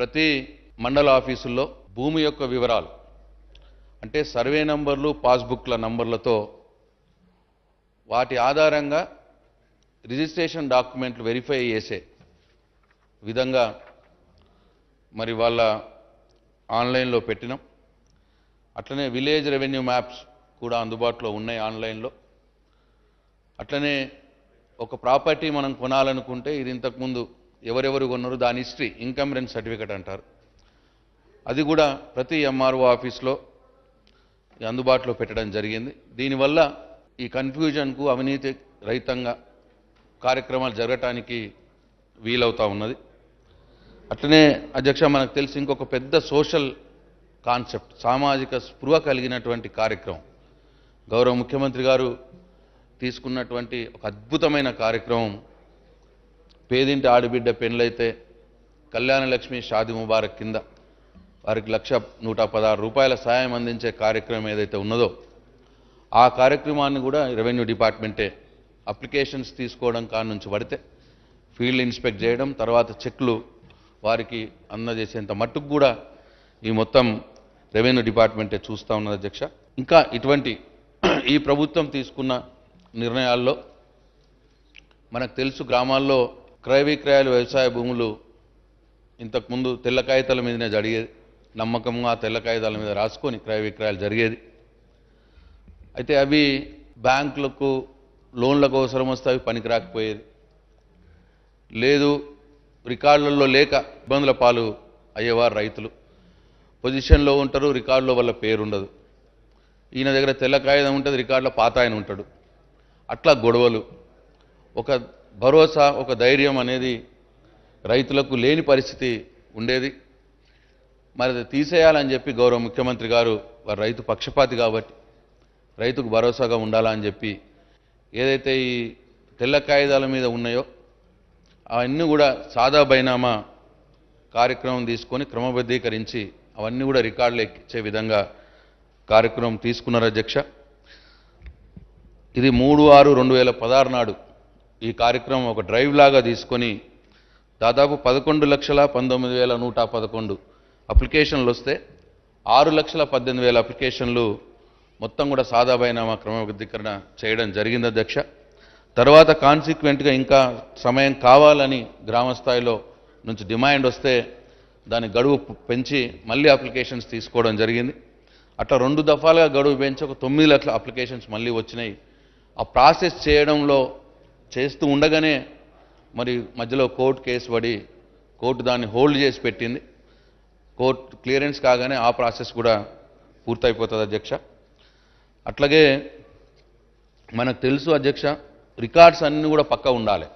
ప్రతి మండల ఆఫీసుల్లో భూమి యొక్క వివరాలు అంటే సర్వే నంబర్లు పాస్బుక్ల నంబర్లతో వాటి ఆధారంగా రిజిస్ట్రేషన్ డాక్యుమెంట్లు వెరిఫై చేసే విధంగా మరి వాళ్ళ ఆన్లైన్లో పెట్టినాం. అట్లనే విలేజ్ రెవెన్యూ మ్యాప్స్ కూడా అందుబాటులో ఉన్నాయి ఆన్లైన్లో. అట్లనే ఒక ప్రాపర్టీ మనం కొనాలనుకుంటే ఇది ఇంతకుముందు ఎవరెవరు కొన్నారు? దాని హిస్టరీ ఇన్కమ్ రెంట్ సర్టిఫికెట్ అంటారు. అది కూడా ప్రతి ఎంఆర్ఓ ఆఫీస్లో అందుబాటులో పెట్టడం జరిగింది. దీనివల్ల ఈ కన్ఫ్యూజన్కు అవినీతి రహితంగా కార్యక్రమాలు జరగటానికి వీలవుతూ ఉన్నది. అట్లనే అధ్యక్ష మనకు తెలిసి ఇంకొక పెద్ద సోషల్ కాన్సెప్ట్ సామాజిక స్పృహ కలిగినటువంటి కార్యక్రమం. గౌరవ ముఖ్యమంత్రి గారు తీసుకున్నటువంటి ఒక అద్భుతమైన కార్యక్రమం పేదింటి ఆడబిడ్డ పెళ్ళైతే కళ్యాణ లక్ష్మి షాది ముబారక్ కింద వారికి లక్ష నూట పదహారు రూపాయల సాయం అందించే కార్యక్రమం ఏదైతే ఉన్నదో ఆ కార్యక్రమాన్ని కూడా రెవెన్యూ డిపార్ట్మెంటే అప్లికేషన్స్ తీసుకోవడం కాడ నుంచి పడితే ఫీల్డ్ ఇన్స్పెక్ట్ చేయడం తర్వాత చెక్లు వారికి అందజేసేంత మట్టుకు కూడా ఈ మొత్తం రెవెన్యూ డిపార్ట్మెంటే చూస్తూ ఉన్నది అధ్యక్ష. ఇంకా ఇటువంటి ఈ ప్రభుత్వం తీసుకున్న నిర్ణయాల్లో మనకు తెలుసు గ్రామాల్లో క్రయ విక్రయాలు వ్యవసాయ భూములు ఇంతకుముందు తెల్ల కాగితాల మీదనే జరిగేది. నమ్మకంగా తెల్ల కాగితాల మీద రాసుకొని క్రయ విక్రయాలు జరిగేది. అయితే అవి బ్యాంకులకు లోన్లకు అవసరం వస్తే అవి పనికి రాకపోయేది. లేదు రికార్డులలో లేక ఇబ్బందుల పాలు అయ్యేవారు రైతులు. పొజిషన్లో ఉంటారు రికార్డులో వాళ్ళ పేరు ఉండదు ఈయన దగ్గర తెల్ల కాగితం ఉంటుంది రికార్డులో పాత ఆయన ఉంటాడు. అట్లా గొడవలు. ఒక భరోసా ఒక ధైర్యం అనేది రైతులకు లేని పరిస్థితి ఉండేది. మరి అది తీసేయాలని చెప్పి గౌరవ ముఖ్యమంత్రి గారు వారు రైతు పక్షపాతి కాబట్టి రైతుకు భరోసాగా ఉండాలని చెప్పి ఏదైతే ఈ తెల్ల కాగితాల మీద ఉన్నాయో అవన్నీ కూడా సాదా బైనామా కార్యక్రమం తీసుకొని క్రమబద్ధీకరించి అవన్నీ కూడా రికార్డులు ఎక్కించే విధంగా కార్యక్రమం తీసుకున్నారు అధ్యక్ష. ఇది మూడు ఆరు రెండు వేల పదహారు నాడు ఈ కార్యక్రమం ఒక డ్రైవ్ లాగా తీసుకొని దాదాపు పదకొండు లక్షల పంతొమ్మిది వేల నూట పదకొండు అప్లికేషన్లు వస్తే ఆరు లక్షల పద్దెనిమిది వేల అప్లికేషన్లు మొత్తం కూడా సాదాబైనామా క్రమబద్ధీకరణ చేయడం జరిగింది అధ్యక్ష. తర్వాత కాన్సిక్వెంట్గా ఇంకా సమయం కావాలని గ్రామస్థాయిలో నుంచి డిమాండ్ వస్తే దాని గడువు పెంచి మళ్ళీ అప్లికేషన్స్ తీసుకోవడం జరిగింది. అట్లా రెండు దఫాలుగా గడువు పెంచి ఒక తొమ్మిది లక్షల అప్లికేషన్స్ మళ్ళీ వచ్చినాయి. ఆ ప్రాసెస్ చేయడంలో చేస్తూ ఉండగానే మరి మధ్యలో కోర్టు కేసు పడి కోర్టు దాన్ని హోల్డ్ చేసి పెట్టింది. కోర్టు క్లియరెన్స్ కాగానే ఆ ప్రాసెస్ కూడా పూర్తయిపోతుంది అధ్యక్ష. అట్లాగే మనకు తెలుసు అధ్యక్ష రికార్డ్స్ అన్నీ కూడా పక్క ఉండాలి.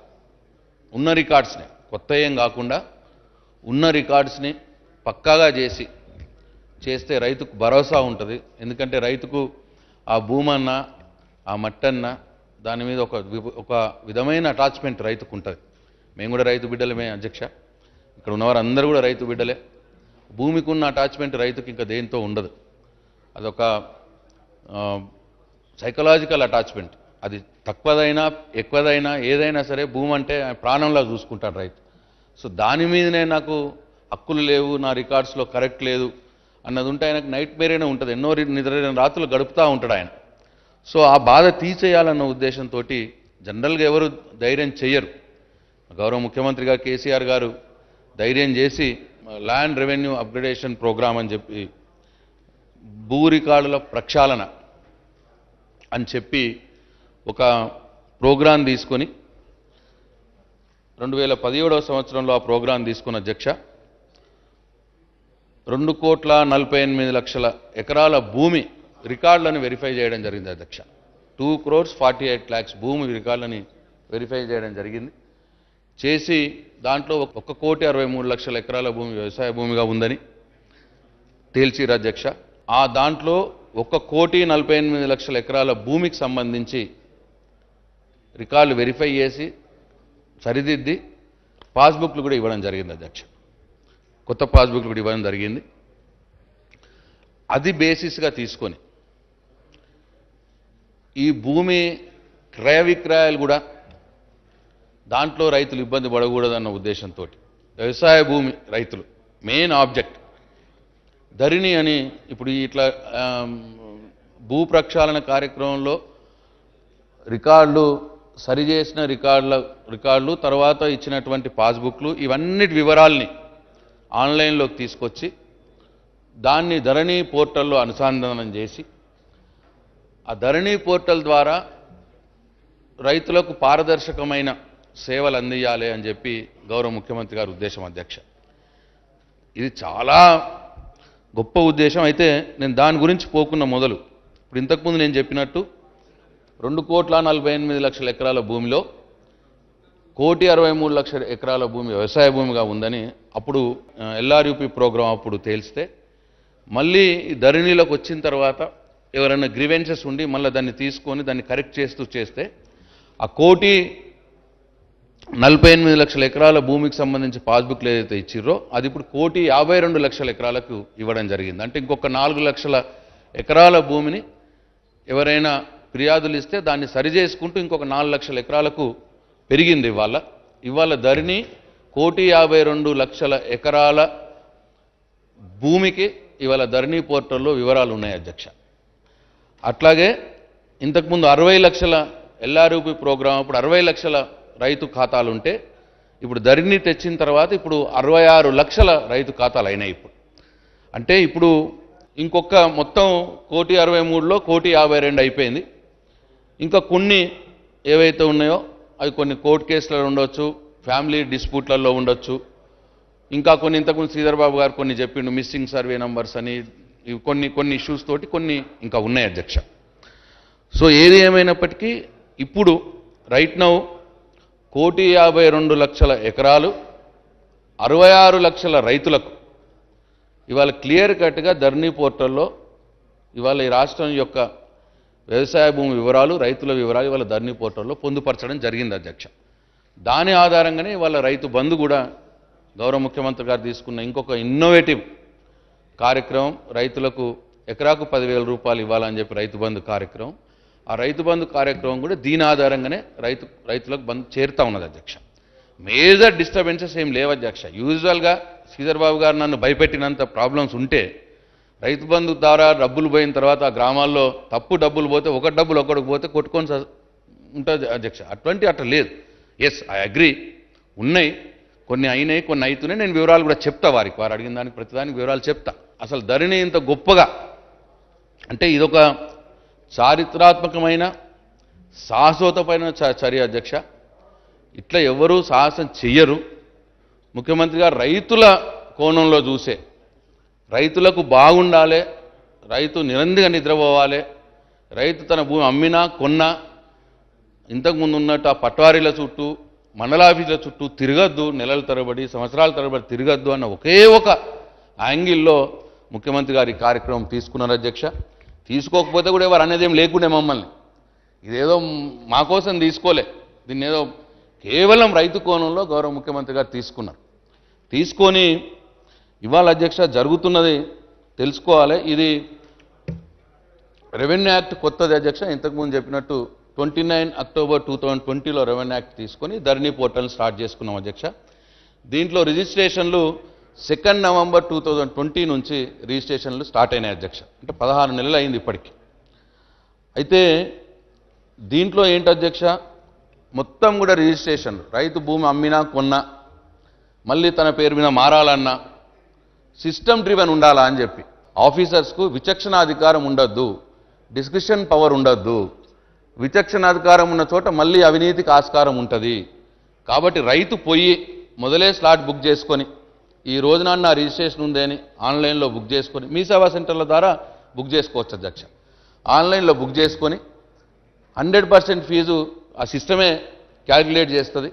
ఉన్న రికార్డ్స్ని కొత్త ఏం కాకుండా ఉన్న రికార్డ్స్ని పక్కాగా చేసి చేస్తే రైతుకు భరోసా ఉంటుంది. ఎందుకంటే రైతుకు ఆ భూమన్నా ఆ మట్టన్నా దాని మీద ఒక వి- ఒక విధమైన అటాచ్మెంట్ రైతుకు ఉంటుంది. మేము కూడా రైతు బిడ్డలమే అధ్యక్ష. ఇక్కడ ఉన్నవారు అందరూ కూడా రైతు బిడ్డలే. భూమికి ఉన్న అటాచ్మెంట్ రైతుకి ఇంకా దేంతో ఉండదు. అదొక సైకలాజికల్ అటాచ్మెంట్ అది తక్కువదైనా ఎక్కువదైనా ఏదైనా సరే భూమి అంటే ఆయన ప్రాణంలా చూసుకుంటాడు రైతు. సో దాని మీదనే నాకు హక్కులు లేవు నా రికార్డ్స్లో కరెక్ట్ లేదు అన్నది ఉంటే ఆయనకు నైట్ మేరేనే ఉంటుంది. ఎన్నో నిద్ర రాత్రులు గడుపుతూ ఉంటాడు ఆయన. సో ఆ బాధ తీసేయాలన్న ఉద్దేశంతో జనరల్గా ఎవరు ధైర్యం చేయరు గౌరవ ముఖ్యమంత్రిగా కేసీఆర్ గారు ధైర్యం చేసి ల్యాండ్ రెవెన్యూ అప్గ్రేడేషన్ ప్రోగ్రామ్ అని చెప్పి భూ రికార్డుల ప్రక్షాళన అని చెప్పి ఒక ప్రోగ్రాం తీసుకొని రెండు వేల పదిహేడవ సంవత్సరంలో ఆ ప్రోగ్రాం తీసుకున్న అధ్యక్ష రెండు కోట్ల నలభై ఎనిమిది లక్షల ఎకరాల భూమి రికార్డులను వెరిఫై చేయడం జరిగింది అధ్యక్ష. Two crores forty eight lakhs భూమి రికార్డులని వెరిఫై చేయడం జరిగింది. చేసి దాంట్లో ఒక- కోటి అరవై మూడు లక్షల ఎకరాల భూమి వ్యవసాయ భూమిగా ఉందని తేల్చిరు అధ్యక్ష. ఆ దాంట్లో ఒక కోటి నలభై ఎనిమిది లక్షల ఎకరాల భూమికి సంబంధించి రికార్డులు వెరిఫై చేసి సరిదిద్ది పాస్బుక్లు కూడా ఇవ్వడం జరిగింది అధ్యక్ష. కొత్త పాస్బుక్లు కూడా ఇవ్వడం జరిగింది. అది బేసిస్గా తీసుకొని ఈ భూమి క్రయ విక్రయాలు కూడా దాంట్లో రైతులు ఇబ్బంది పడకూడదన్న ఉద్దేశంతో వ్యవసాయ భూమి రైతులు మెయిన్ ఆబ్జెక్ట్ ధరణి అని ఇప్పుడు ఇట్లా భూ ప్రక్షాళన కార్యక్రమంలో రికార్డులు సరిచేసిన రికార్డుల రికార్డులు తర్వాత ఇచ్చినటువంటి పాస్బుక్లు ఇవన్నిటి వివరాల్ని ఆన్లైన్లోకి తీసుకొచ్చి దాన్ని ధరణి పోర్టల్లో అనుసంధానం చేసి ఆ ధరణి పోర్టల్ ద్వారా రైతులకు పారదర్శకమైన సేవలు అందియాలి అని చెప్పి గౌరవ ముఖ్యమంత్రి గారి ఉద్దేశం అధ్యక్ష. ఇది చాలా గొప్ప ఉద్దేశం. అయితే నేను దాని గురించి పోకున్న మొదలు. ఇప్పుడు ఇంతకుముందు నేను చెప్పినట్టు రెండు కోట్ల నలభై ఎనిమిది లక్షల ఎకరాల భూమిలో కోటి అరవై మూడు లక్షల ఎకరాల భూమి వ్యవసాయ భూమిగా ఉందని అప్పుడు ఎల్ఆర్యూపీ ప్రోగ్రాం అప్పుడు తేల్స్తే మళ్ళీ ఈ ధరణిలోకి వచ్చిన తర్వాత ఎవరైనా గ్రీవెన్సెస్ ఉండి మళ్ళీ దాన్ని తీసుకొని దాన్ని కరెక్ట్ చేస్తూ చేస్తే ఆ కోటి నలభై ఎనిమిది లక్షల ఎకరాల భూమికి సంబంధించి పాస్బుక్లు ఏదైతే ఇచ్చిర్రో అది ఇప్పుడు కోటి యాభై రెండు లక్షల ఎకరాలకు ఇవ్వడం జరిగింది. అంటే ఇంకొక నాలుగు లక్షల ఎకరాల భూమిని ఎవరైనా ఫిర్యాదులు ఇస్తే దాన్ని సరిచేసుకుంటూ ఇంకొక నాలుగు లక్షల ఎకరాలకు పెరిగింది ఇవాళ. ఇవాళ ధరణి కోటి యాభై రెండు లక్షల ఎకరాల భూమికి ఇవాళ ధరణి పోర్టల్లో వివరాలు ఉన్నాయి అధ్యక్ష. అట్లాగే ఇంతకుముందు అరవై లక్షల ఎల్ఆర్యూపీ ప్రోగ్రాం అప్పుడు అరవై లక్షల రైతు ఖాతాలు ఉంటే ఇప్పుడు ధరణి తెచ్చిన తర్వాత ఇప్పుడు అరవై ఆరు లక్షల రైతు ఖాతాలు అయినాయి ఇప్పుడు. అంటే ఇప్పుడు ఇంకొక మొత్తం కోటి అరవై మూడులో కోటి యాభై రెండు అయిపోయింది. ఇంకా కొన్ని ఏవైతే ఉన్నాయో అవి కొన్ని కోర్టు కేసులలో ఉండొచ్చు ఫ్యామిలీ డిస్ప్యూట్లలో ఉండొచ్చు. ఇంకా కొన్ని ఇంతకుముందు శ్రీధర్ బాబు గారు కొన్ని చెప్పిండు మిస్సింగ్ సర్వే నంబర్స్ అని ఇవి కొన్ని కొన్ని ఇష్యూస్ తోటి కొన్ని ఇంకా ఉన్నాయి అధ్యక్ష. సో ఏది ఏమైనప్పటికీ ఇప్పుడు రైట్ నౌ కోటి యాభై రెండు లక్షల ఎకరాలు అరవై ఆరు లక్షల రైతులకు ఇవాళ క్లియర్ కట్గా ధర్నీ పోర్టల్లో ఇవాళ ఈ రాష్ట్రం యొక్క వ్యవసాయ భూమి వివరాలు రైతుల వివరాలు ఇవాళ ధర్నీ పోర్టల్లో పొందుపరచడం జరిగింది అధ్యక్ష. దాని ఆధారంగానే ఇవాళ రైతు బంధు కూడా గౌరవ ముఖ్యమంత్రి గారు తీసుకున్న ఇంకొక ఇన్నోవేటివ్ కార్యక్రమం రైతులకు ఎకరాకు పదివేల రూపాయలు ఇవ్వాలని చెప్పి రైతు బంధు కార్యక్రమం. ఆ రైతు బంధు కార్యక్రమం కూడా దీని ఆధారంగానే రైతు రైతులకు బంధు చేరుతా ఉన్నది అధ్యక్ష. మేజర్ డిస్టర్బెన్సెస్ ఏం లేవు అధ్యక్ష. యూజువల్గా శ్రీధర్ బాబు గారు నన్ను భయపెట్టినంత ప్రాబ్లమ్స్ ఉంటే రైతు బంధు ద్వారా డబ్బులు పోయిన తర్వాత ఆ గ్రామాల్లో తప్పు డబ్బులు పోతే ఒక డబ్బులు ఒకటికి పోతే కొట్టుకొని ఉంటుంది అధ్యక్ష. అటువంటి అట్లా లేదు. ఎస్ ఐ అగ్రి ఉన్నాయి. కొన్ని అయినాయి కొన్ని అవుతున్నాయి నేను వివరాలు కూడా చెప్తా వారికి. వారు అడిగిన దానికి ప్రతిదానికి వివరాలు చెప్తా. అసలు ధరణి ఇంత గొప్పగా. అంటే ఇదొక చారిత్రాత్మకమైన సాహసోతమైన చర్య అధ్యక్ష. ఇట్లా ఎవరూ సాహసం చెయ్యరు. ముఖ్యమంత్రి గారు రైతుల కోణంలో చూసే రైతులకు బాగుండాలి రైతు నిరందిగా నిద్రపోవాలి రైతు తన భూమి అమ్మినా కొన్నా ఇంతకుముందు ఉన్నట్టు ఆ పట్వారీల చుట్టూ మండలాఫీసుల చుట్టూ తిరగద్దు నెలల తరబడి సంవత్సరాల తరబడి తిరగద్దు అన్న ఒకే ఒక యాంగిల్లో ముఖ్యమంత్రి గారి కార్యక్రమం తీసుకున్నారు అధ్యక్ష. తీసుకోకపోతే కూడా ఎవరు అనేది ఏం లేకుండే మమ్మల్ని. ఇదేదో మా కోసం తీసుకోలే. దీన్ని ఏదో కేవలం రైతు కోణంలో గౌరవ ముఖ్యమంత్రి గారు తీసుకున్నారు. తీసుకొని ఇవాళ అధ్యక్ష జరుగుతున్నది తెలుసుకోవాలి. ఇది రెవెన్యూ యాక్ట్ కొత్తది అధ్యక్ష. ఇంతకుముందు చెప్పినట్టు twenty nine October two thousand ట్వంటీలో రెవెన్యూ యాక్ట్ తీసుకొని ధరణి పోర్టల్ స్టార్ట్ చేసుకున్నాం అధ్యక్ష. దీంట్లో రిజిస్ట్రేషన్లు second November two thousand twenty నుంచి రిజిస్ట్రేషన్లు స్టార్ట్ అయినాయి అధ్యక్ష. అంటే పదహారు నెలలు అయింది ఇప్పటికి. అయితే దీంట్లో ఏంటి అధ్యక్ష? మొత్తం కూడా రిజిస్ట్రేషన్ రైతు భూమి అమ్మినా కొన్నా మళ్ళీ తన పేరు మీద మారాలన్నా సిస్టమ్ డ్రివెన్ ఉండాలా అని చెప్పి. ఆఫీసర్స్కు విచక్షణ అధికారం ఉండొద్దు డిస్క్రిప్షన్ పవర్ ఉండొద్దు. విచక్షణ అధికారం ఉన్న చోట మళ్ళీ అవినీతికి ఆస్కారం ఉంటుంది. కాబట్టి రైతు పోయి మొదలే స్లాట్ బుక్ చేసుకొని ఈ రోజున నా రిజిస్ట్రేషన్ ఉంది అని ఆన్లైన్లో బుక్ చేసుకొని మీ సేవా సెంటర్ల ద్వారా బుక్ చేసుకోవచ్చు అధ్యక్ష. ఆన్లైన్లో బుక్ చేసుకొని హండ్రెడ్ పర్సెంట్ ఫీజు ఆ సిస్టమే క్యాలిక్యులేట్ చేస్తుంది.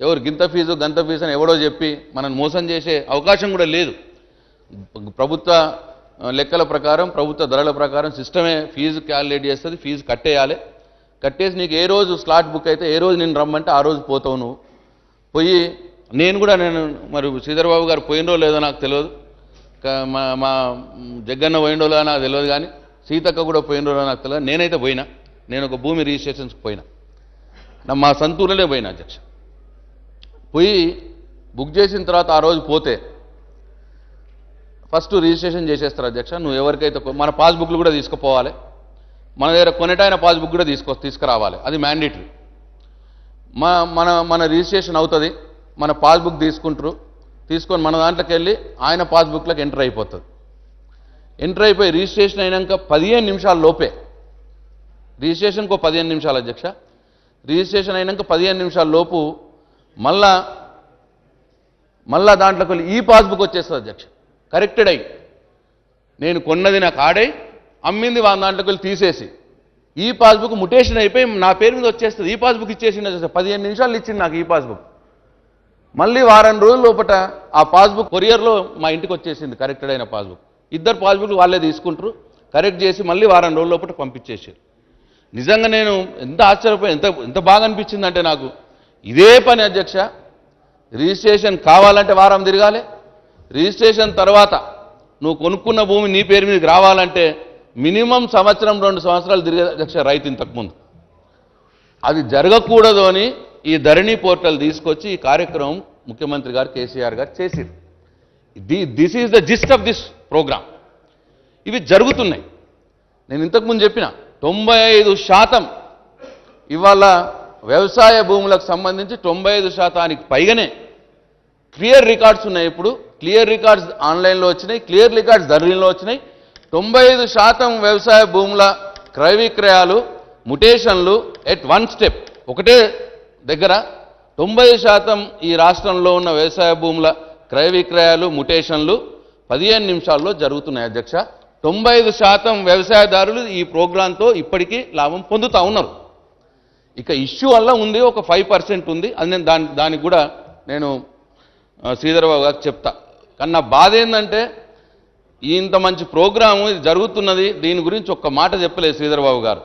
ఎవరు గింత ఫీజు గంత ఫీజు అని ఎవడో చెప్పి మనం మోసం చేసే అవకాశం కూడా లేదు. ప్రభుత్వ లెక్కల ప్రకారం ప్రభుత్వ ధరల ప్రకారం సిస్టమే ఫీజు క్యాలిక్యులేట్ చేస్తుంది ఫీజు కట్టేయాలి. కట్టేసి నీకు ఏ రోజు స్లాట్ బుక్ అయితే ఏ రోజు నేను రమ్మంటే ఆ రోజు పోతావు నువ్వు. పోయి నేను కూడా నేను మరి శ్రీధర్బాబు గారు పోయినరో లేదో నాకు తెలియదు. మా మా జగ్గన్న పోయినరో లేదో నాకు తెలియదు కానీ సీతక్క కూడా పోయినరో లేదో నాకు తెలియదు. నేనైతే పోయినా. నేను ఒక భూమి రిజిస్ట్రేషన్స్కి పోయినా. మా సంతూరులోనే పోయినా అధ్యక్ష. పోయి బుక్ చేసిన తర్వాత ఆ రోజు పోతే ఫస్ట్ రిజిస్ట్రేషన్ చేసేస్తారు అధ్యక్ష. నువ్వు ఎవరికైతే మన పాస్బుక్లు కూడా తీసుకుపోవాలి. మన దగ్గర కొనేటైన పాస్బుక్ కూడా తీసుకో తీసుకురావాలి. అది మ్యాండేటరీ. మా మన మన రిజిస్ట్రేషన్ అవుతుంది. మన పాస్బుక్ తీసుకుంటారు తీసుకొని మన దాంట్లోకి వెళ్ళి ఆయన పాస్బుక్లోకి ఎంటర్ అయిపోతుంది. ఎంటర్ అయిపోయి రిజిస్ట్రేషన్ అయినాక పదిహేను నిమిషాల లోపే రిజిస్ట్రేషన్కి ఒక పదిహేను నిమిషాలు అధ్యక్ష రిజిస్ట్రేషన్ అయినాక పదిహేను నిమిషాల లోపు మళ్ళా మళ్ళా దాంట్లోకి వెళ్ళి ఈ పాస్బుక్ వచ్చేస్తుంది అధ్యక్ష కరెక్టెడ్ అయ్యి. నేను కొన్నది నాకు ఆడై అమ్మింది వాళ్ళ దాంట్లోకి వెళ్ళి తీసేసి ఈ పాస్బుక్ ముటేషన్ అయిపోయి నా పేరు మీద వచ్చేస్తుంది ఈ పాస్బుక్ ఇచ్చేసింది అధ్యక్ష పదిహేను నిమిషాలు ఇచ్చింది నాకు ఈ పాస్బుక్. మళ్ళీ వారం రోజుల లోపల ఆ పాస్బుక్ కొరియర్లో మా ఇంటికి వచ్చేసింది కరెక్టెడ్ అయిన పాస్బుక్. ఇద్దరు పాస్బుక్ వాళ్ళే తీసుకుంటారు కరెక్ట్ చేసి మళ్ళీ వారం రోజుల లోపల పంపించేసారు నిజంగా నేను ఎంత ఆశ్చర్యపోయి ఎంత ఎంత బాగా అనిపించిందంటే నాకు ఇదే పని అధ్యక్ష రిజిస్ట్రేషన్ కావాలంటే వారం తిరగాలి రిజిస్ట్రేషన్ తర్వాత నువ్వు కొనుక్కున్న భూమి నీ పేరు మీదకి రావాలంటే మినిమం సంవత్సరం రెండు సంవత్సరాలు తిరిగే అధ్యక్ష రైతు ఇంతకుముందు అది జరగకూడదు అని ఈ ధరణి పోర్టల్ తీసుకొచ్చి ఈ కార్యక్రమం ముఖ్యమంత్రి గారు కేసీఆర్ గారు చేసిరు the this is the gist of this program ఇవి జరుగుతున్నాయి. నేను ఇంతకుముందు చెప్పిన తొంభై ఐదు శాతం ఇవాళ వ్యవసాయ భూములకు సంబంధించి తొంభై ఐదు శాతానికి పైగానే క్లియర్ రికార్డ్స్ ఉన్నాయి ఇప్పుడు. క్లియర్ రికార్డ్స్ ఆన్లైన్లో వచ్చినాయి క్లియర్ రికార్డ్స్ ధరలో వచ్చినాయి. తొంభై ఐదు శాతం వ్యవసాయ భూముల క్రయ విక్రయాలు ముటేషన్లు ఎట్ వన్ స్టెప్ ఒకటే దగ్గర తొంభై శాతం ఈ రాష్ట్రంలో ఉన్న వ్యవసాయ భూముల క్రయ విక్రయాలు ముటేషన్లు పదిహేను నిమిషాల్లో జరుగుతున్నాయి అధ్యక్ష. తొంభై ఐదు శాతం వ్యవసాయదారులు ఈ ప్రోగ్రాంతో ఇప్పటికీ లాభం పొందుతూ ఉన్నారు. ఇక ఇష్యూ వల్ల ఉంది ఒక ఫైవ్ పర్సెంట్ ఉంది. అది నేను దాని దానికి కూడా నేను శ్రీధరబాబు గారికి చెప్తా. కన్నా నా బాధ ఏంటంటే ఇంత మంచి ప్రోగ్రాము ఇది జరుగుతున్నది దీని గురించి ఒక్క మాట చెప్పలేదు శ్రీధరబాబు గారు.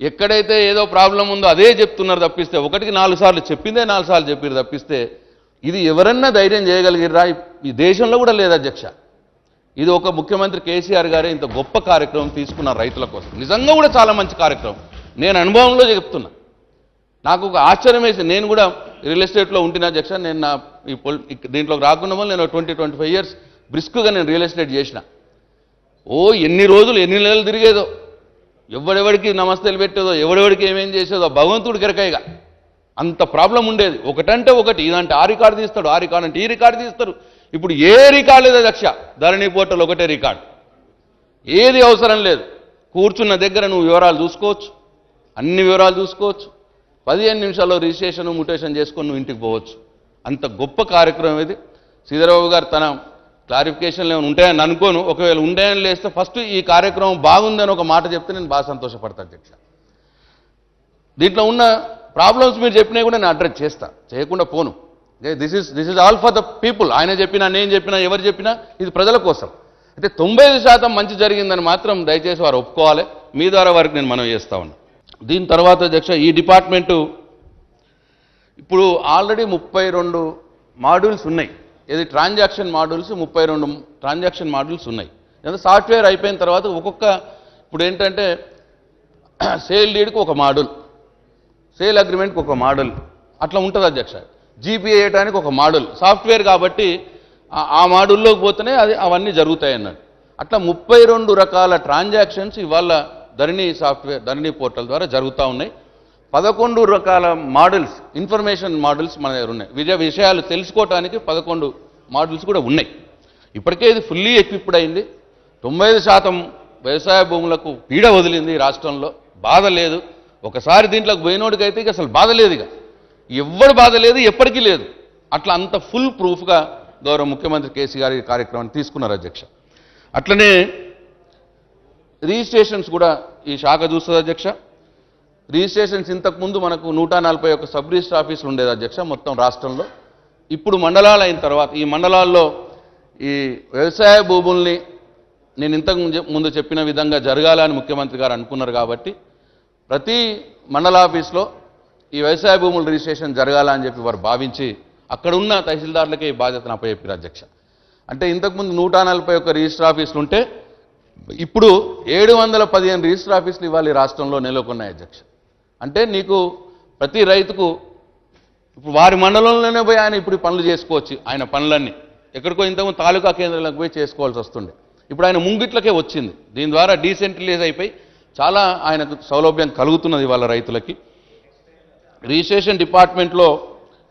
ఎక్కడైతే ఏదో ప్రాబ్లం ఉందో అదే చెప్తున్నారు తప్పిస్తే ఒకటికి నాలుగు సార్లు చెప్పిందే నాలుగు సార్లు చెప్పారు తప్పిస్తే ఇది ఎవరన్నా ధైర్యం చేయగలిగిర్రా? ఈ దేశంలో కూడా లేదు అధ్యక్ష. ఇది ఒక ముఖ్యమంత్రి కేసీఆర్ గారే ఇంత గొప్ప కార్యక్రమం తీసుకున్నారు రైతుల కోసం. నిజంగా కూడా చాలా మంచి కార్యక్రమం. నేను అనుభవంలో చెప్తున్నా. నాకు ఒక ఆశ్చర్యం వేసింది. నేను కూడా రియల్ ఎస్టేట్లో ఉంటున్నా అధ్యక్ష. నేను నా ఈ దీంట్లోకి రాకుండా వల్ల నేను ట్వంటీ ట్వంటీ ఫైవ్ ఇయర్స్ బ్రిస్క్గా నేను రియల్ ఎస్టేట్ చేసిన. ఓ ఎన్ని రోజులు ఎన్ని నెలలు తిరిగేదో. ఎవడెవడికి నమస్తేలు పెట్టేదో ఎవడెవడికి ఏమేం చేసేదో భగవంతుడు కెరకాయిగా అంత ప్రాబ్లం ఉండేది. ఒకటంటే ఒకటి ఇదంటే ఆ రికార్డు తీస్తాడు ఆ రికార్డు అంటే ఈ రికార్డు తీస్తారు ఇప్పుడు ఏ రికార్డు లేదు దక్ష ధరణి పోర్టల్ ఒకటే రికార్డు. ఏది అవసరం లేదు. కూర్చున్న దగ్గర నువ్వు వివరాలు చూసుకోవచ్చు. అన్ని వివరాలు చూసుకోవచ్చు. పదిహేను నిమిషాల్లో రిజిస్ట్రేషన్ ముటేషన్ చేసుకొని నువ్వు ఇంటికి పోవచ్చు. అంత గొప్ప కార్యక్రమం ఇది. శ్రీధరబాబు గారు తన క్లారిఫికేషన్లు ఏమైనా ఉంటాయని అనుకోను. ఒకవేళ ఉంటాయని లేస్తే ఫస్ట్ ఈ కార్యక్రమం బాగుందని ఒక మాట చెప్తే నేను బాగా సంతోషపడతాను అధ్యక్ష. దీంట్లో ఉన్న ప్రాబ్లమ్స్ మీరు చెప్పినా కూడా నేను అడ్రస్ చేస్తా. చేయకుండా పోను. This is this is all for the people ఆయన చెప్పినా నేను చెప్పినా ఎవరు చెప్పినా ఇది ప్రజల కోసం. అయితే తొంభై శాతం మంచి జరిగిందని మాత్రం దయచేసి వారు ఒప్పుకోవాలి. మీ ద్వారా వారికి నేను మనం చేస్తా ఉన్నా. దీని తర్వాత అధ్యక్ష ఈ డిపార్ట్మెంటు ఇప్పుడు ఆల్రెడీ ముప్పై రెండు మాడ్యూల్స్ ఉన్నాయి. ఇది ట్రాన్సాక్షన్ మాడ్యూల్స్ ముప్పై రెండు ట్రాన్సాక్షన్ మాడ్యూల్స్ ఉన్నాయి. ఎందుకంటే సాఫ్ట్వేర్ అయిపోయిన తర్వాత ఒక్కొక్క ఇప్పుడు ఏంటంటే సేల్ డీడ్కి ఒక మాడ్యూల్ సేల్ అగ్రిమెంట్కి ఒక మోడల్ అట్లా ఉంటుంది అధ్యక్ష. జీపీఏ వేయడానికి ఒక మోడల్ సాఫ్ట్వేర్ కాబట్టి ఆ- మాడ్యూల్లోకి పోతేనే అది అవన్నీ జరుగుతాయి అన్నాడు అట్లా ముప్పై రెండు రకాల ట్రాన్సాక్షన్స్ ఇవాళ ధరణి సాఫ్ట్వేర్ ధరణి పోర్టల్ ద్వారా జరుగుతూ ఉన్నాయి. పదకొండు రకాల మోడల్స్ ఇన్ఫర్మేషన్ మోడల్స్ మన దగ్గర ఉన్నాయి. విజయ విషయాలు తెలుసుకోవటానికి పదకొండు మోడల్స్ కూడా ఉన్నాయి. ఇప్పటికే ఇది ఫుల్లీ ఎక్విప్డ్ అయింది. తొంభై ఐదు శాతం వ్యవసాయ భూములకు పీడ వదిలింది రాష్ట్రంలో. బాధ లేదు. ఒకసారి దీంట్లోకి పోయినోడికైతే ఇక అసలు బాధ లేదు ఇక. ఎవ్వడు బాధ లేదు ఎప్పటికీ లేదు. అట్లా అంత ఫుల్ ప్రూఫ్గా గౌరవ ముఖ్యమంత్రి కేసీఆర్ ఈ కార్యక్రమాన్ని తీసుకున్నారు అధ్యక్ష. అట్లనే రిజిస్ట్రేషన్స్ కూడా ఈ శాఖ చూస్తుంది అధ్యక్ష. రిజిస్ట్రేషన్స్ ఇంతకుముందు మనకు నూట నలభై ఒక సబ్ రిజిస్టర్ ఆఫీసులు ఉండేది అధ్యక్ష మొత్తం రాష్ట్రంలో. ఇప్పుడు మండలాలు అయిన తర్వాత ఈ మండలాల్లో ఈ వ్యవసాయ భూముల్ని నేను ఇంతకు ముందు- ముందు చెప్పిన విధంగా జరగాలని ముఖ్యమంత్రి గారు అనుకున్నారు కాబట్టి ప్రతి మండల ఆఫీస్లో ఈ వ్యవసాయ భూముల రిజిస్ట్రేషన్ జరగాలని చెప్పి వారు భావించి అక్కడ ఉన్న తహసీల్దార్లకే ఈ బాధ్యతను అప్పచెప్పారు అధ్యక్ష. అంటే ఇంతకుముందు నూట నలభై ఒక్క రిజిస్టర్ ఆఫీసులు ఉంటే ఇప్పుడు ఏడు వందల పదిహేను రిజిస్టర్ ఆఫీసులు ఇవాళ ఈ రాష్ట్రంలో నెలకొన్నాయి అధ్యక్ష. అంటే నీకు ప్రతి రైతుకు ఇప్పుడు వారి మండలంలోనే పోయి ఆయన ఇప్పుడు పనులు చేసుకోవచ్చు ఆయన పనులన్నీ. ఎక్కడికో ఇంతకుముందు తాలూకా కేంద్రాలకు పోయి చేసుకోవాల్సి వస్తుండే. ఇప్పుడు ఆయన ముంగిట్లకే వచ్చింది. దీని ద్వారా డీసెంట్రలైజ్ అయిపోయి చాలా ఆయనకు సౌలభ్యం కలుగుతున్నది వాళ్ళ రైతులకి. రిజిస్ట్రేషన్ డిపార్ట్మెంట్లో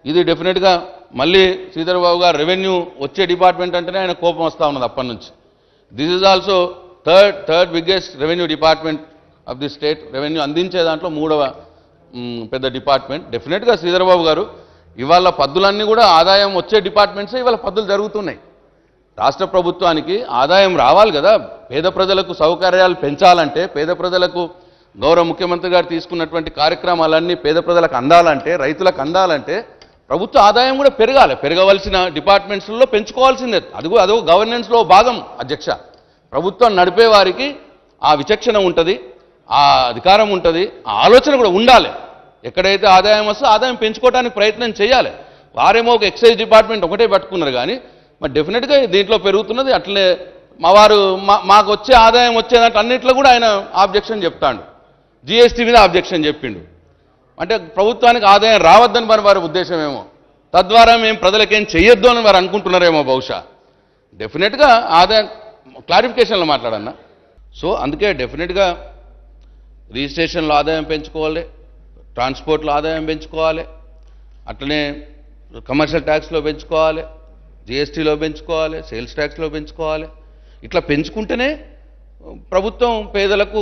ఇది డెఫినెట్గా మళ్ళీ శ్రీధర్ బాబు గారు రెవెన్యూ వచ్చే డిపార్ట్మెంట్ అంటేనే ఆయన కోపం వస్తూ ఉన్నది అప్పటి నుంచి. This is also third third biggest revenue department of the state revenue అందించే దాంట్లో మూడవ పెద్ద డిపార్ట్మెంట్. డెఫినెట్గా శ్రీధరబాబు గారు ఇవాళ పద్దులన్నీ కూడా ఆదాయం వచ్చే డిపార్ట్మెంట్సే ఇవాళ పద్దులు జరుగుతున్నాయి. రాష్ట్ర ప్రభుత్వానికి ఆదాయం రావాలి కదా. పేద ప్రజలకు సౌకర్యాలు పెంచాలంటే పేద ప్రజలకు గౌరవ ముఖ్యమంత్రి గారు తీసుకున్నటువంటి కార్యక్రమాలన్నీ పేద ప్రజలకు అందాలంటే రైతులకు అందాలంటే ప్రభుత్వ ఆదాయం కూడా పెరగాలి. పెరగవలసిన డిపార్ట్మెంట్స్లో పెంచుకోవాల్సిందే. అది అదో గవర్నెన్స్లో భాగం అధ్యక్ష. ప్రభుత్వం నడిపే వారికి ఆ విచక్షణ ఉంటుంది. ఆ అధికారం ఉంటుంది ఆ ఆలోచన కూడా ఉండాలి. ఎక్కడైతే ఆదాయం వస్తే ఆదాయం పెంచుకోవడానికి ప్రయత్నం చేయాలి. వారేమో ఒక ఎక్సైజ్ డిపార్ట్మెంట్ ఒకటే పట్టుకున్నారు కానీ మరి డెఫినెట్గా దీంట్లో పెరుగుతున్నది అట్లనే మా వారు మా మాకు వచ్చే ఆదాయం వచ్చేదంటే అన్నింటిలో కూడా ఆయన ఆబ్జెక్షన్ చెప్తాడు. జిఎస్టీ మీద ఆబ్జెక్షన్ చెప్పిండు. అంటే ప్రభుత్వానికి ఆదాయం రావద్దని మరి వారి ఉద్దేశం ఏమో. తద్వారా మేము ప్రజలకేం చెయ్యొద్దు అని వారు అనుకుంటున్నారేమో బహుశా. డెఫినెట్గా ఆదాయం క్లారిఫికేషన్లో మాట్లాడన్నా. సో అందుకే డెఫినెట్గా రిజిస్ట్రేషన్లో ఆదాయం పెంచుకోవాలి ట్రాన్స్పోర్ట్లో ఆదాయం పెంచుకోవాలి అట్లనే కమర్షియల్ ట్యాక్స్లో పెంచుకోవాలి జిఎస్టీలో పెంచుకోవాలి సేల్స్ ట్యాక్స్లో పెంచుకోవాలి. ఇట్లా పెంచుకుంటేనే ప్రభుత్వం పేదలకు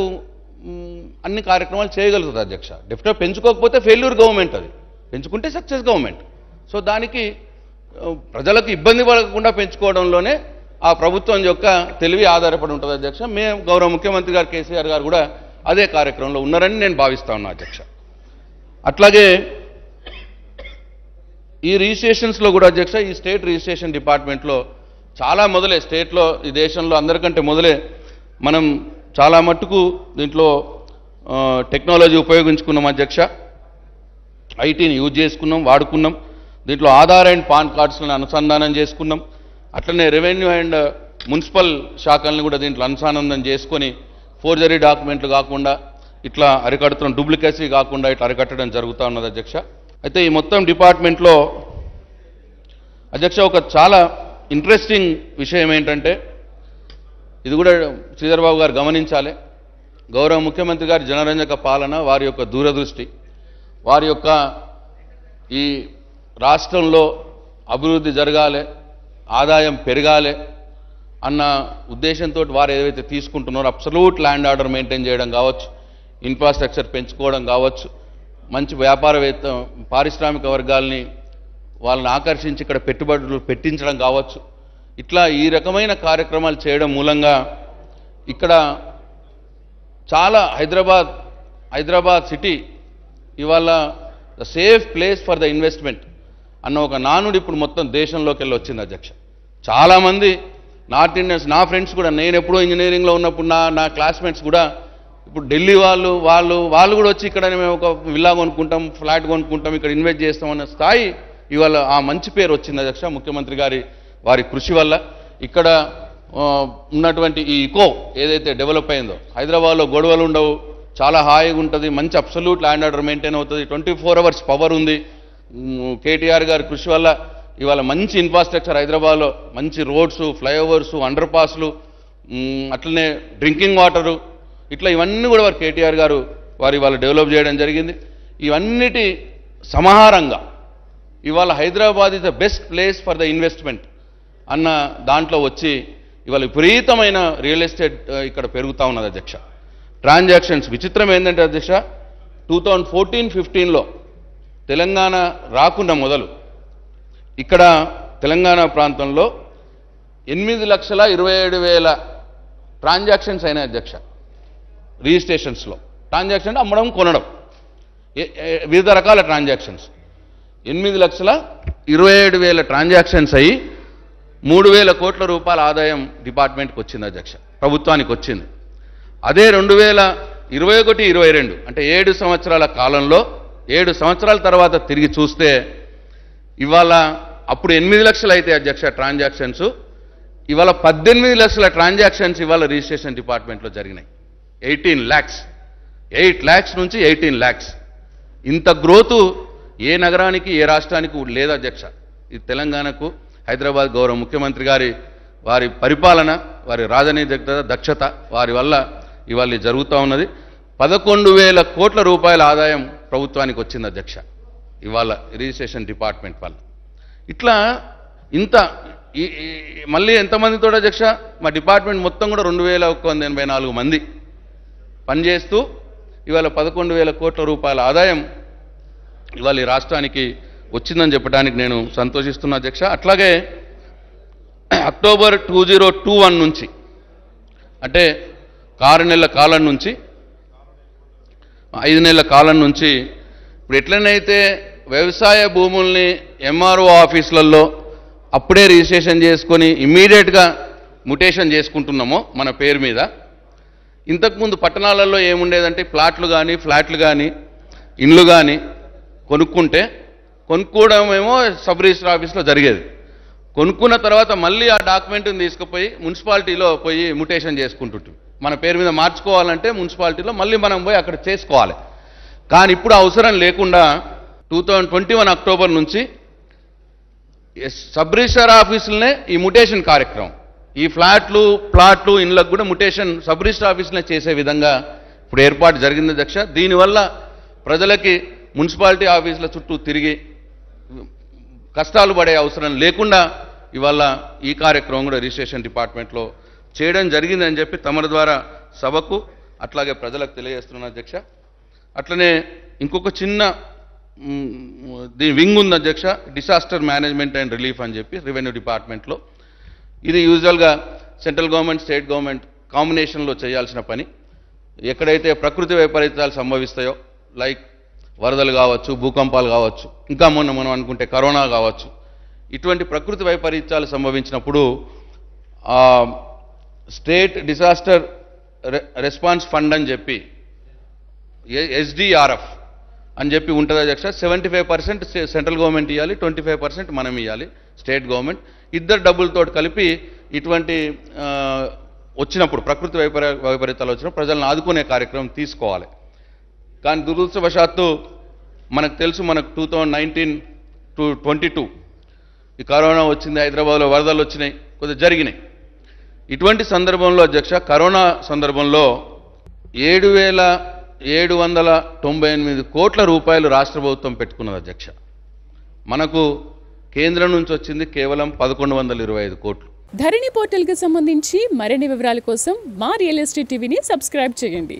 అన్ని కార్యక్రమాలు చేయగలుగుతుంది అధ్యక్ష. డెఫినెట్ పెంచుకోకపోతే ఫెయిల్యూర్ గవర్నమెంట్ అది. పెంచుకుంటే సక్సెస్ గవర్నమెంట్ సో దానికి ప్రజలకు ఇబ్బంది పడకుండా పెంచుకోవడంలోనే ఆ ప్రభుత్వం యొక్క తెలివి ఆధారపడి ఉంటుంది అధ్యక్ష. మేము గౌరవ ముఖ్యమంత్రి గారు కేసీఆర్ గారు కూడా అదే కార్యక్రమంలో ఉన్నారని నేను భావిస్తా ఉన్నా అధ్యక్ష. అట్లాగే ఈ రిజిస్ట్రేషన్స్లో కూడా అధ్యక్ష ఈ స్టేట్ రిజిస్ట్రేషన్ డిపార్ట్మెంట్లో చాలా మొదలే స్టేట్లో ఈ దేశంలో అందరికంటే మొదలే మనం చాలా మట్టుకు దీంట్లో టెక్నాలజీ ఉపయోగించుకున్నాం అధ్యక్ష. ఐటీని యూజ్ చేసుకున్నాం వాడుకున్నాం. దీంట్లో ఆధార్ అండ్ పాన్ కార్డ్స్లను అనుసంధానం చేసుకున్నాం. అట్లనే రెవెన్యూ అండ్ మున్సిపల్ శాఖల్ని కూడా దీంట్లో అనుసంధానం చేసుకొని ఫోర్జరీ డాక్యుమెంట్లు కాకుండా ఇట్లా అరికడుతున్న డూప్లికేసీ కాకుండా ఇట్లా అరికట్టడం జరుగుతూ ఉన్నది అధ్యక్ష. అయితే ఈ మొత్తం డిపార్ట్మెంట్లో అధ్యక్ష ఒక చాలా ఇంట్రెస్టింగ్ విషయం ఏంటంటే ఇది కూడా శ్రీధర్బాబు గారు గమనించాలి. గౌరవ ముఖ్యమంత్రి గారి జనరంజక పాలన వారి యొక్క దూరదృష్టి వారి యొక్క ఈ రాష్ట్రంలో అభివృద్ధి జరగాలి ఆదాయం పెరగాలి అన్న ఉద్దేశంతో వారు ఏదైతే తీసుకుంటున్నారో అబ్సల్యూట్ ల్యాండ్ ఆర్డర్ మెయింటైన్ చేయడం కావచ్చు ఇన్ఫ్రాస్ట్రక్చర్ పెంచుకోవడం కావచ్చు మంచి వ్యాపారవేత్త పారిశ్రామిక వర్గాల్ని వాళ్ళని ఆకర్షించి ఇక్కడ పెట్టుబడులు పెట్టించడం కావచ్చు. ఇట్లా ఈ రకమైన కార్యక్రమాలు చేయడం మూలంగా ఇక్కడ చాలా హైదరాబాద్ హైదరాబాద్ సిటీ ఇవాళ the safe place for the investment అన్న ఒక నానుడు ఇప్పుడు మొత్తం దేశంలోకి వెళ్ళి వచ్చింది అధ్యక్ష. చాలామంది నార్త్ ఇండియన్స్ నా ఫ్రెండ్స్ కూడా నేను ఎప్పుడో ఇంజనీరింగ్లో ఉన్నప్పుడు నా నా క్లాస్మేట్స్ కూడా ఇప్పుడు ఢిల్లీ వాళ్ళు వాళ్ళు వాళ్ళు కూడా వచ్చి ఇక్కడ మేము ఒక విల్లా కొనుక్కుంటాం ఫ్లాట్ కొనుక్కుంటాం ఇక్కడ ఇన్వెస్ట్ చేస్తాం అన్న స్థాయి ఇవాళ ఆ మంచి పేరు వచ్చింది అధ్యక్ష ముఖ్యమంత్రి గారి వారి కృషి వల్ల. ఇక్కడ ఉన్నటువంటి ఈ ఇకో ఏదైతే డెవలప్ అయిందో హైదరాబాద్లో గొడవలు ఉండవు చాలా హాయిగా ఉంటుంది మంచి అబ్సల్యూట్ ల్యాండ్ ఆర్డర్ మెయింటైన్ అవుతుంది ట్వంటీ ఫోర్ అవర్స్ పవర్ ఉంది కేటీఆర్ గారి కృషి వల్ల ఇవాళ మంచి ఇన్ఫ్రాస్ట్రక్చర్ హైదరాబాద్లో మంచి రోడ్స్ ఫ్లైఓవర్స్ అండర్ పాస్లు అట్లనే డ్రింకింగ్ వాటరు ఇట్లా ఇవన్నీ కూడా వారు కేటీఆర్ గారు వారు ఇవాళ డెవలప్ చేయడం జరిగింది. ఇవన్నిటి సమాహారంగా ఇవాళ Hyderabad is the best place for the investment అన్న దాంట్లో వచ్చి ఇవాళ విపరీతమైన రియల్ ఎస్టేట్ ఇక్కడ పెరుగుతూ ఉన్నది అధ్యక్ష. ట్రాన్సాక్షన్స్ విచిత్రం ఏంటంటే అధ్యక్ష టూ థౌజండ్ ఫోర్టీన్ ఫిఫ్టీన్లో తెలంగాణ రాకుండా మొదలు. ఇక్కడ తెలంగాణ ప్రాంతంలో ఎనిమిది లక్షల ఇరవై ఏడు వేల ట్రాన్సాక్షన్స్ అయినాయి అధ్యక్ష. రిజిస్ట్రేషన్స్లో. ట్రాన్జాక్షన్ అమ్మడం కొనడం. వివిధ రకాల ట్రాన్సాక్షన్స్. ఎనిమిది లక్షల ఇరవై ఏడు వేల ట్రాన్సాక్షన్స్ అయ్యి మూడు వేల కోట్ల రూపాయల ఆదాయం డిపార్ట్మెంట్కి వచ్చింది అధ్యక్ష. ప్రభుత్వానికి వచ్చింది. అదే రెండు వేల ఇరవై ఒకటి ఇరవై రెండు అంటే ఏడు సంవత్సరాల కాలంలో ఏడు సంవత్సరాల తర్వాత తిరిగి చూస్తే ఇవాళ అప్పుడు ఎనిమిది లక్షలు అయితే అధ్యక్ష ట్రాన్సాక్షన్స్. ఇవాళ పద్దెనిమిది లక్షల ట్రాన్సాక్షన్స్ ఇవాళ రిజిస్ట్రేషన్ డిపార్ట్మెంట్లో జరిగినాయి. ఎయిటీన్ ల్యాక్స్. ఎయిట్ ల్యాక్స్ నుంచి ఎయిటీన్ ల్యాక్స్. ఇంత గ్రోతు ఏ నగరానికి ఏ రాష్ట్రానికి లేదు అధ్యక్ష. ఇది తెలంగాణకు హైదరాబాద్ గౌరవ ముఖ్యమంత్రి గారి వారి పరిపాలన వారి రాజనీతిక దక్షత వారి వల్ల ఇవాళ జరుగుతూ ఉన్నది. పదకొండు వేల కోట్ల రూపాయల ఆదాయం ప్రభుత్వానికి వచ్చింది అధ్యక్ష. ఇవాళ రిజిస్ట్రేషన్ డిపార్ట్మెంట్ వల్ల. ఇట్లా ఇంత మళ్ళీ ఎంతమందితో అధ్యక్ష? మా డిపార్ట్మెంట్ మొత్తం కూడా రెండు వేల ఒక్క వంద ఎనభై నాలుగు మంది పనిచేస్తూ ఇవాళ పదకొండు వేల కోట్ల రూపాయల ఆదాయం ఇవాళ ఈ రాష్ట్రానికి వచ్చిందని చెప్పడానికి నేను సంతోషిస్తున్నా అధ్యక్ష. అట్లాగే October two zero two one నుంచి అంటే ఆరు నెలల కాలం నుంచి ఐదు నెలల కాలం నుంచి ఇప్పుడు ఎట్లనైతే వ్యవసాయ భూముల్ని ఎంఆర్ఓ ఆఫీసులలో అప్పుడే రిజిస్ట్రేషన్ చేసుకొని ఇమ్మీడియట్గా ముటేషన్ చేసుకుంటున్నామో మన పేరు మీద. ఇంతకుముందు పట్టణాలలో ఏముండేదంటే ప్లాట్లు కానీ ఫ్లాట్లు కానీ ఇండ్లు కానీ కొనుక్కుంటే కొనుక్కోవడమేమో సబ్ రిజిస్టర్ ఆఫీస్లో జరిగేది. కొనుక్కున్న తర్వాత మళ్ళీ ఆ డాక్యుమెంట్ని తీసుకుపోయి మున్సిపాలిటీలో పోయి ముటేషన్ చేసుకుంటుంటాం మన పేరు మీద మార్చుకోవాలంటే మున్సిపాలిటీలో మళ్ళీ మనం పోయి అక్కడ చేసుకోవాలి. కానీ ఇప్పుడు అవసరం లేకుండా two thousand twenty one October నుంచి సబ్ రిజిస్టర్ ఆఫీసులనే ఈ ముటేషన్ కార్యక్రమం. ఈ ఫ్లాట్లు ప్లాట్లు ఇళ్ళకు కూడా ముటేషన్ సబ్ రిజిస్టర్ ఆఫీసులనే చేసే విధంగా ఇప్పుడు ఏర్పాటు జరిగింది దక్ష దీనివల్ల ప్రజలకి మున్సిపాలిటీ ఆఫీసుల చుట్టూ తిరిగి కష్టాలు పడే అవసరం లేకుండా ఇవాళ ఈ కార్యక్రమం కూడా రిజిస్ట్రేషన్ డిపార్ట్మెంట్లో చేయడం జరిగిందని చెప్పి తమరి ద్వారా సభకు అట్లాగే ప్రజలకు తెలియజేస్తున్నాను అధ్యక్ష. అట్లనే ఇంకొక చిన్న దీని వింగ్ ఉంది అధ్యక్ష డిసాస్టర్ మేనేజ్మెంట్ అండ్ రిలీఫ్ అని చెప్పి రెవెన్యూ డిపార్ట్మెంట్లో ఇది యూజువల్గా సెంట్రల్ గవర్నమెంట్ స్టేట్ గవర్నమెంట్ కాంబినేషన్లో చేయాల్సిన పని. ఎక్కడైతే ప్రకృతి వైపరీత్యాలు సంభవిస్తాయో లైక్ వరదలు కావచ్చు భూకంపాలు కావచ్చు ఇంకా మొన్న మనం అనుకుంటే కరోనా కావచ్చు ఇటువంటి ప్రకృతి వైపరీత్యాలు సంభవించినప్పుడు state disaster re- response fund అని చెప్పి ఎస్డిఆర్ఎఫ్ అని చెప్పి ఉంటుంది అధ్యక్ష. Seventy five percent central government ఇవ్వాలి ట్వంటీ ఫైవ్ పర్సెంట్ మనం ఇవ్వాలి స్టేట్ గవర్నమెంట్ ఇద్దరు డబ్బులతో కలిపి ఇటువంటి వచ్చినప్పుడు ప్రకృతి వైపరీ వైపరీతాలు వచ్చినప్పుడు ప్రజలను ఆదుకునే కార్యక్రమం తీసుకోవాలి. కానీ దురదృష్టవశాత్తు మనకు తెలుసు మనకు two thousand nineteen to twenty two ఈ కరోనా వచ్చింది హైదరాబాద్లో వరదలు వచ్చినాయి కొద్దిగా జరిగినాయి. ఇటువంటి సందర్భంలో అధ్యక్ష కరోనా సందర్భంలో ఏడు వేల ఏడు వందల తొంభై ఎనిమిది కోట్ల రూపాయలు రాష్ట్ర ప్రభుత్వం పెట్టుకున్నది అధ్యక్ష. మనకు కేంద్రం నుంచి వచ్చింది కేవలం పదకొండు వందల ఇరవై ఐదు కోట్లు. ధరణి పోర్టల్కి సంబంధించి మరిన్ని వివరాల కోసం మా రియల్ ఎస్టేట్ టీవీని సబ్స్క్రైబ్ చేయండి.